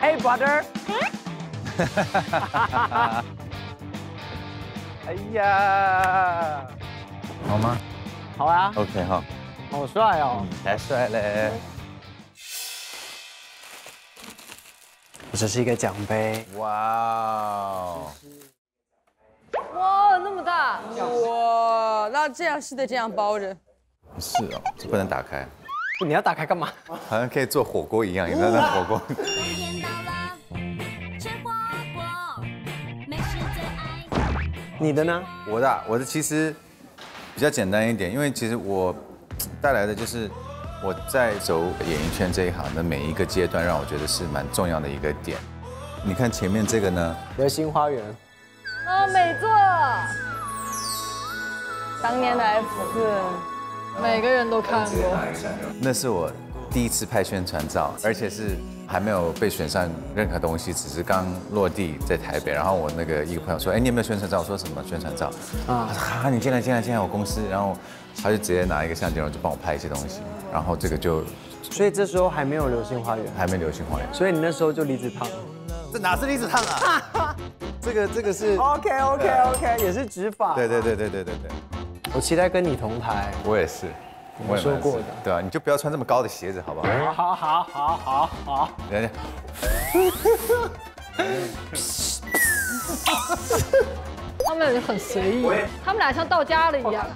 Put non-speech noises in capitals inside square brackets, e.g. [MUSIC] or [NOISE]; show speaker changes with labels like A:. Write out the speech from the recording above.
A: Hey brother，[LAUGHS]
B: 哎呀，好吗
A: 好啊
B: ，？OK 哈，
A: 好帅哦。
B: 太帅嘞！
A: 这是一个奖杯，
B: 哇哦，
C: 哇，那么大！哇，那这样是得这样包着。
B: 是哦，这不能打开，
A: 你要打开干嘛？
B: 好像可以做火锅一样，你知道那火锅？
D: 冬天到了，吃火锅，美食最爱。
A: 你的呢？
B: 我的啊我的其实比较简单一点，因为其实我带来的就是我在走演艺圈这一行的每一个阶段，让我觉得是蛮重要的一个点。你看前面这个呢，
A: 流星花园，
C: 啊，美作。当年的 F 四，每个人都看过。
B: 那是我第一次拍宣传照，而且是还没有被选上任何东西，只是刚落地在台北。然后我那个一个朋友说：“哎，你有没有宣传照？”我说什么宣传照？
A: 啊
B: 他说：“哈，你进来进来进来我公司。[LAUGHS] ”然后他就直接拿一个相机，然后就帮我拍一些东西。然后这个就
A: 所以这时候还没有流星花园，
B: 还没流星花园。
A: 所以你那时候就离子烫。
B: 这哪是离子烫啊？[LAUGHS] 这个这个是
A: ，OK OK OK，也是指法。
B: 对对对对对对对，
A: 我期待跟你同台。
B: 我也是，我也是
A: 说过的
B: 对啊，你就不要穿这么高的鞋子，好不好？
A: 好好好好好。
B: 人家 [LAUGHS]
C: 他们很随意，他们俩像到家了一样。